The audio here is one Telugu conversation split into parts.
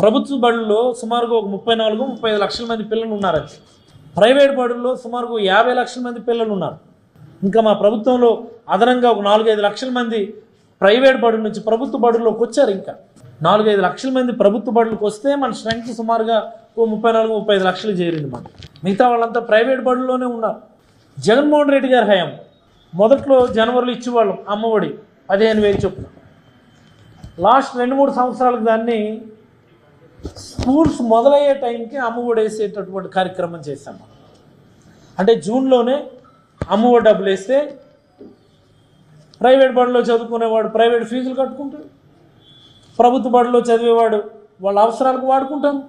ప్రభుత్వ బడుల్లో సుమారుగా ఒక ముప్పై నాలుగు ముప్పై ఐదు లక్షల మంది పిల్లలు ఉన్నారు. ప్రైవేట్ బడుల్లో సుమారుగా యాభై లక్షల మంది పిల్లలు ఉన్నారు. ఇంకా మా ప్రభుత్వంలో అదనంగా ఒక నాలుగైదు లక్షల మంది ప్రైవేట్ బడుల నుంచి ప్రభుత్వ బడుల్లోకి వచ్చారు ఇంకా. నాలుగైదు లక్షల మంది ప్రభుత్వ బడులకు వస్తే మన స్ట్రెంగ్త్ సుమారుగా ఓ ముప్పై నాలుగు ముప్పై ఐదు లక్షలు చేరింది మన మిగతా వాళ్ళంతా ప్రైవేట్ బడుల్లోనే ఉన్నారు. జగన్మోహన్ రెడ్డి గారి హయాం. మొదట్లో జనవరిలో ఇచ్చేవాళ్ళం అమ్మఒడి పదిహేను వేలు చొప్పున. లాస్ట్ రెండు మూడు సంవత్సరాలకు దాన్ని స్కూల్స్ మొదలయ్యే టైంకి అమ్మఒడి వేసేటటువంటి కార్యక్రమం చేశాం. మనం. అంటే జూన్లోనే అమ్మఒడి డబ్బులు వేస్తే ప్రైవేట్ బడిలో చదువుకునేవాడు ప్రైవేట్ ఫీజులు కట్టుకుంటాడు. ప్రభుత్వ బడిలో చదివేవాడు వాళ్ళ అవసరాలకు వాడుకుంటాం.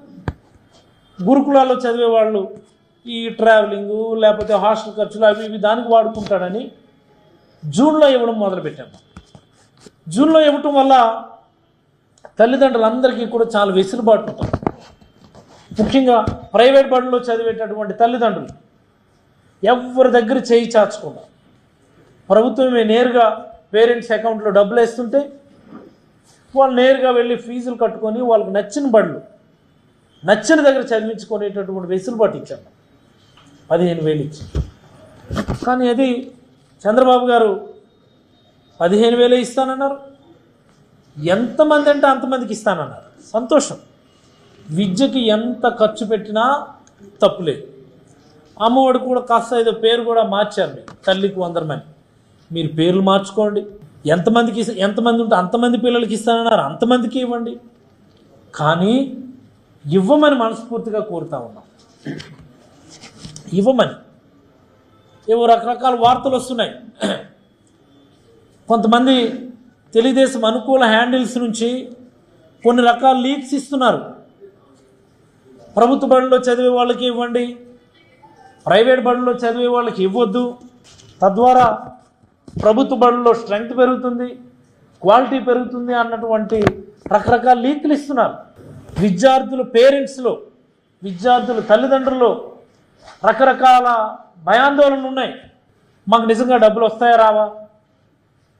గురుకులాల్లో చదివేవాళ్ళు ఈ ట్రావెలింగ్ లేకపోతే హాస్టల్ ఖర్చులు అవి ఇవి దానికి వాడుకుంటాడని జూన్లో ఇవ్వడం మొదలుపెట్టాము జూన్లో ఇవ్వటం వల్ల తల్లిదండ్రులందరికీ కూడా చాలా వెసులుబాటు ఉంటుంది. ముఖ్యంగా ప్రైవేట్ బడుల్లో చదివేటటువంటి తల్లిదండ్రులు ఎవరి దగ్గర చేయి చాచకుండా ప్రభుత్వమే నేరుగా పేరెంట్స్ అకౌంట్లో డబ్బులు వేస్తుంటే వాళ్ళు నేరుగా వెళ్ళి ఫీజులు కట్టుకొని వాళ్ళకి నచ్చిన బడులు నచ్చిన దగ్గర చదివించుకునేటటువంటి వెసులుబాటు ఇచ్చాము పదిహేను వేలు ఇచ్చి. కానీ అది చంద్రబాబు గారు పదిహేను వేలే ఇస్తానన్నారు. ఎంతమంది అంటే అంతమందికి ఇస్తానన్నారు. సంతోషం. విద్యకి ఎంత ఖర్చు పెట్టినా తప్పులేదు అమ్మఒడి కూడా కాస్త ఏదో పేరు కూడా మార్చారు మీరు. తల్లికి వందరమని. మీరు పేర్లు మార్చుకోండి. ఎంతమందికి ఎంతమంది ఉంటే అంతమంది పిల్లలకి ఇస్తానన్నారు. అంతమందికి ఇవ్వండి. కానీ ఇవ్వమని మనస్ఫూర్తిగా కోరుతా ఉన్నాం. ఇవ్వమని. ఏవో రకరకాల వార్తలు వస్తున్నాయి. కొంతమంది తెలుగుదేశం అనుకూల హ్యాండిల్స్ నుంచి కొన్ని రకాల లీక్స్ ఇస్తున్నారు. ప్రభుత్వ బడిలో చదివే వాళ్ళకి ఇవ్వండి ప్రైవేట్ బడిలో చదివే వాళ్ళకి ఇవ్వద్దు. తద్వారా ప్రభుత్వ బడుల్లో స్ట్రెంగ్త్ పెరుగుతుంది క్వాలిటీ పెరుగుతుంది అన్నటువంటి రకరకాల లీక్లు ఇస్తున్నారు. విద్యార్థుల పేరెంట్స్లో విద్యార్థుల తల్లిదండ్రులు రకరకాల భయాందోళనలు ఉన్నాయి. మాకు నిజంగా డబ్బులు వస్తాయా రావా?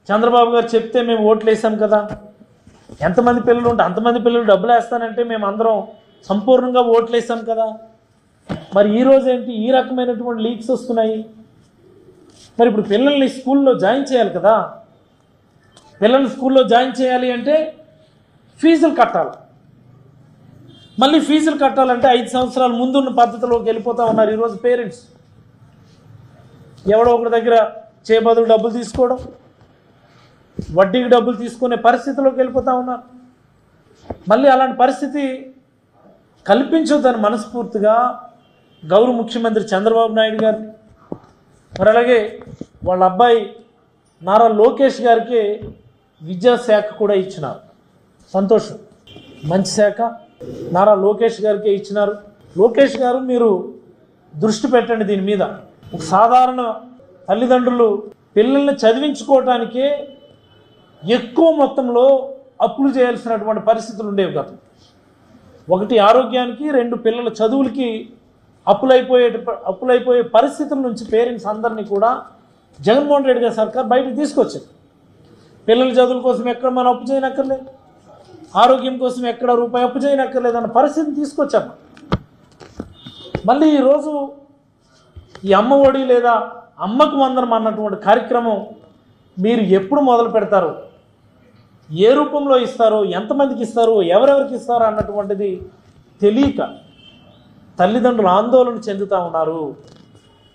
చంద్రబాబు గారు చెప్తే మేము ఓట్లు వేసాం కదా. ఎంతమంది పిల్లలు ఉంటే అంతమంది పిల్లలు డబ్బులు వేస్తానంటే మేము అందరం సంపూర్ణంగా ఓట్లు వేసాం కదా. మరి ఈరోజు ఏంటి? ఈ రకమైనటువంటి లీక్స్ వస్తున్నాయి. మరి ఇప్పుడు పిల్లల్ని స్కూల్లో జాయిన్ చేయాలి కదా. పిల్లల్ని స్కూల్లో జాయిన్ చేయాలి అంటే ఫీజులు కట్టాలి. మళ్ళీ ఫీజులు కట్టాలంటే ఐదు సంవత్సరాల ముందున్న పద్ధతిలోకి వెళ్ళిపోతా ఉన్నారు ఈరోజు పేరెంట్స్. ఎవడో ఒకరి దగ్గర చేబదులు డబ్బులు తీసుకోవడం వడ్డీకి డబ్బులు తీసుకునే పరిస్థితిలోకి వెళ్ళిపోతా ఉన్నారు. మళ్ళీ అలాంటి పరిస్థితి కల్పించొద్దని మనస్ఫూర్తిగా గౌరవ ముఖ్యమంత్రి చంద్రబాబు నాయుడు గారిని మరి అలాగే వాళ్ళ అబ్బాయి నారా లోకేష్ గారికి విద్యాశాఖ కూడా ఇచ్చినారు. సంతోషం. మంచి శాఖ నారా లోకేష్ గారికి ఇచ్చినారు. లోకేష్ గారు మీరు దృష్టి పెట్టండి దీని మీద. ఒక సాధారణ తల్లిదండ్రులు పిల్లల్ని చదివించుకోవటానికే ఎక్కువ మొత్తంలో అప్పులు చేయాల్సినటువంటి పరిస్థితులు ఉండేవి గతం ఒకటి ఆరోగ్యానికి రెండు పిల్లల చదువులకి అప్పులైపోయే అప్పులైపోయే పరిస్థితుల నుంచి పేరెంట్స్ అందరినీ కూడా జగన్మోహన్ రెడ్డి గారి సర్కార్ బయటకు తీసుకొచ్చింది. పిల్లల చదువుల కోసం ఎక్కడ మనం అప్పు చేయనక్కర్లేదు. ఆరోగ్యం కోసం ఎక్కడ రూపాయి అప్పు చేయనక్కర్లేదు అన్న పరిస్థితిని తీసుకొచ్చాము మళ్ళీ ఈరోజు ఈ అమ్మ ఒడి లేదా అమ్మకు వందనం అన్నటువంటి కార్యక్రమం మీరు ఎప్పుడు మొదలు పెడతారు? ఏ రూపంలో ఇస్తారో ఎంతమందికి ఇస్తారు ఎవరెవరికి ఇస్తారో అన్నటువంటిది తెలియక తల్లిదండ్రులు ఆందోళన చెందుతూ ఉన్నారు.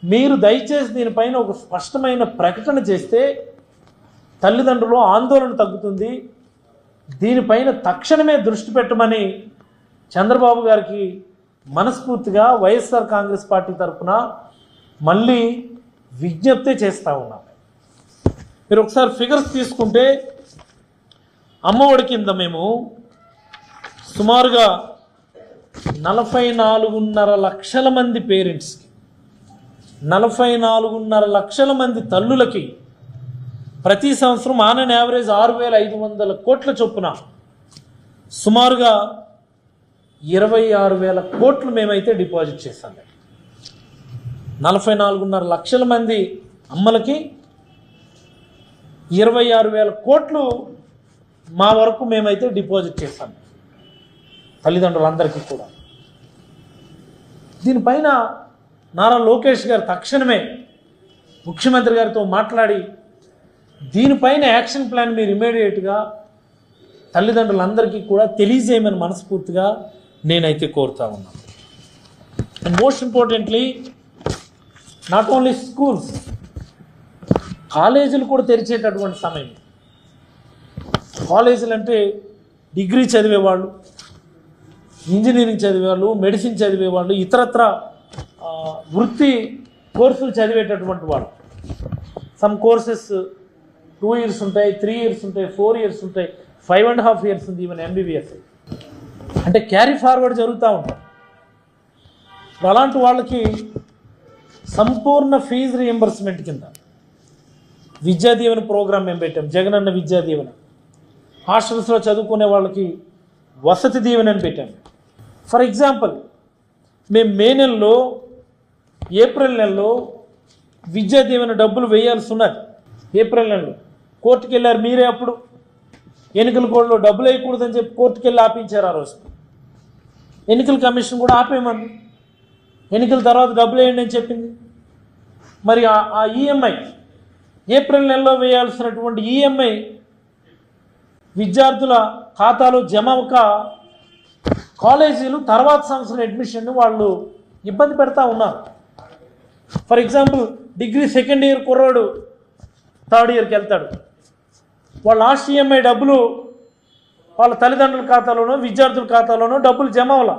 మీరు దయచేసి దీనిపైన ఒక స్పష్టమైన ప్రకటన చేస్తే తల్లిదండ్రులు ఆందోళన తగ్గుతుంది. దీనిపైన తక్షణమే దృష్టి పెట్టమని చంద్రబాబు గారికి మనస్ఫూర్తిగా వైఎస్ఆర్ కాంగ్రెస్ పార్టీ తరఫున మళ్ళీ విజ్ఞప్తి చేస్తూ ఉన్నాం. మీరు ఒకసారి ఫిగర్స్ తీసుకుంటే అమ్మఒడి కింద మేము సుమారుగా నలభై నాలుగున్నర లక్షల మంది పేరెంట్స్కి నలభై నాలుగున్నర లక్షల మంది తల్లులకి ప్రతి సంవత్సరం ఆన్ అండ్ యావరేజ్ ఆరు వేల ఐదు వందల కోట్ల చొప్పున సుమారుగా ఇరవై ఆరు వేల కోట్లు మేమైతే డిపాజిట్ చేశాం. నలభై నాలుగున్నర లక్షల మంది అమ్మలకి ఇరవై ఆరు వేల కోట్లు మా వరకు మేమైతే డిపాజిట్ చేశాం తల్లిదండ్రులందరికీ కూడా. దీనిపైన నారా లోకేష్ గారు తక్షణమే ముఖ్యమంత్రి గారితో మాట్లాడి దీనిపైన యాక్షన్ ప్లాన్ మీరు ఇమీడియట్గా తల్లిదండ్రులందరికీ కూడా తెలియజేయమని మనస్ఫూర్తిగా నేనైతే కోరుతా ఉన్నాను. And most importantly not only schools కాలేజీలు కూడా తెరిచేటటువంటి సమయం. కాలేజీలు అంటే డిగ్రీ చదివేవాళ్ళు ఇంజనీరింగ్ చదివేవాళ్ళు మెడిసిన్ చదివేవాళ్ళు ఇతరత్ర వృత్తి కోర్సులు చదివేటటువంటి వాళ్ళు. సమ్ కోర్సెస్ టూ ఇయర్స్ ఉంటాయి త్రీ ఇయర్స్ ఉంటాయి ఫోర్ ఇయర్స్ ఉంటాయి ఫైవ్ అండ్ హాఫ్ ఇయర్స్ ఉంది ఈవెన్ ఎంబీబీఎస్ అంటే క్యారీ ఫార్వర్డ్ జరుగుతూ ఉంటాం ఇప్పుడు అలాంటి వాళ్ళకి సంపూర్ణ ఫీజు రీఎంబర్స్మెంట్ కింద విద్యా దీవెన ప్రోగ్రామ్ మేము పెట్టాం? జగనన్న విద్యా దీవెన. హాస్టల్స్లో చదువుకునే వాళ్ళకి వసతి దీవెన అని ఫర్ ఎగ్జాంపుల్ మేము మే నెలలో ఏప్రిల్ నెలలో విద్యా దీవెన డబ్బులు వేయాల్సి ఉన్నది. ఏప్రిల్ నెలలో. కోర్టుకు వెళ్ళారు మీరే అప్పుడు. ఎన్నికల కోడ్లో డబ్బులు వేయకూడదని చెప్పి కోర్టుకు వెళ్ళి ఆపించారు ఆ రోజు. ఎన్నికల కమిషన్ కూడా ఆపేయమంది. ఎన్నికల తర్వాత డబ్బులు వేయండి అని చెప్పింది. మరి ఆ ఈఎంఐ ఏప్రిల్ నెలలో వేయాల్సినటువంటి ఈఎంఐ విద్యార్థుల ఖాతాలో జమ అవ్వక కాలేజీలు తర్వాత సంవత్సరం అడ్మిషన్ వాళ్ళు ఇబ్బంది పెడతా ఉన్నారు. For example degree second year కుర్రాడు థర్డ్ ఇయర్కి వెళ్తాడు. వాళ్ళ లాస్ట్ ఈఎంఐ డబ్బులు వాళ్ళ తల్లిదండ్రుల ఖాతాలోనో విద్యార్థుల ఖాతాలోనో డబ్బులు జమ అవ్వాల.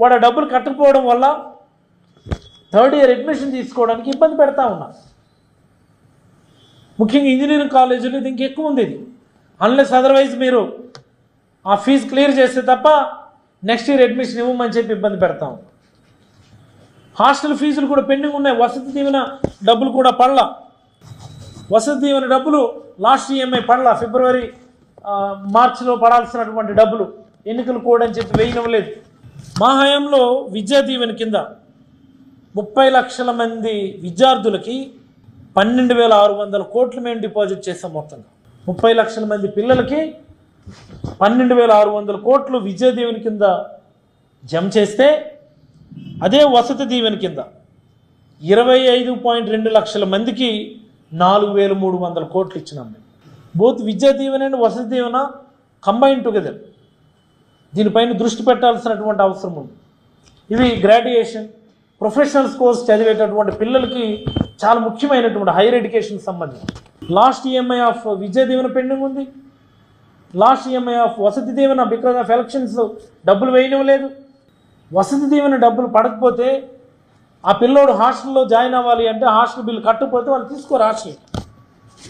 వాడు ఆ డబ్బులు కట్టకపోవడం వల్ల థర్డ్ ఇయర్ అడ్మిషన్ తీసుకోవడానికి ఇబ్బంది పెడతా ఉన్నా ముఖ్యంగా ఇంజనీరింగ్ కాలేజీలో ఇది ఇంకెక్కువ ఉంది ఇది అన్లెస్ అదర్వైజ్ మీరు ఆ ఫీజు క్లియర్ చేస్తే తప్ప నెక్స్ట్ ఇయర్ అడ్మిషన్ ఇవ్వమని చెప్పి ఇబ్బంది పెడతాం. హాస్టల్ ఫీజులు కూడా పెండింగ్ ఉన్నాయి. వసతి దీవెన డబ్బులు కూడా పడలా. వసతి దీవెన డబ్బులు లాస్ట్ ఈఎంఐ పడలా. ఫిబ్రవరి మార్చిలో పడాల్సినటువంటి డబ్బులు ఎన్నికలు కూడా అని చెప్పి వేయనివ్వలేదు. మా హయాంలో విద్యా దీవెన కింద ముప్పై లక్షల మంది విద్యార్థులకి పన్నెండు వేల ఆరు వందల కోట్లు మేము డిపాజిట్ చేసాం మొత్తంగా. ముప్పై లక్షల మంది పిల్లలకి పన్నెండు వేల ఆరు వందల కోట్లు విద్యా దీవెన కింద జమ చేస్తే అదే వసతి దీవెన కింద ఇరవై ఐదు పాయింట్ రెండు లక్షల మందికి నాలుగు వేల మూడు వందల కోట్లు ఇచ్చినాం మేము. Both Vidya Deevena and Vasathi Deevena combine together దీనిపైన దృష్టి పెట్టాల్సినటువంటి అవసరం ఉంది. ఇవి గ్రాడ్యుయేషన్ ప్రొఫెషనల్స్ కోర్స్ చదివేటటువంటి పిల్లలకి చాలా ముఖ్యమైనటువంటి హైయర్ ఎడ్యుకేషన్ సంబంధించి. Last EMI of Vijaya Deevena pending ఉంది. Last EMI of Vasathi Deevena because of elections డబ్బులు లేదు. వసతి దీవెన డబ్బులు పడకపోతే ఆ పిల్లోడు హాస్టల్లో జాయిన్ అవ్వాలి అంటే హాస్టల్ బిల్లు కట్టకపోతే వాళ్ళు తీసుకోరు హాస్టల్.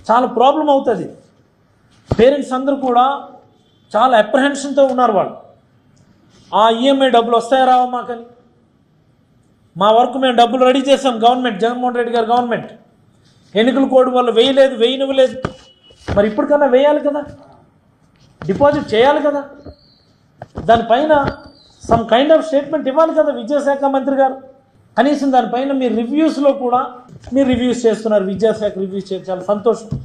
చాలా ప్రాబ్లం అవుతుంది. పేరెంట్స్ అందరూ కూడా చాలా అప్రహెన్షన్తో ఉన్నారు వాళ్ళు. ఆ ఈఎంఐ డబ్బులు వస్తాయా రావా మాకని? మా వరకు మేము డబ్బులు రెడీ చేసాం గవర్నమెంట్ జగన్మోహన్ రెడ్డి గారు గవర్నమెంట్. ఎన్నికల కోడ్ వల్ల వేయలేదు వేయనివ్వలేదు. మరి ఇప్పటికన్నా వేయాలి కదా? డిపాజిట్ చేయాలి కదా? దానిపైన సమ్ కైండ్ ఆఫ్ స్టేట్మెంట్ ఇవ్వాలి కదా విద్యాశాఖ మంత్రి గారు? కనీసం దానిపైన మీ రివ్యూస్లో కూడా మీరు రివ్యూస్ చేస్తున్నారు. విద్యాశాఖ రివ్యూస్ చేయాలి. సంతోషం.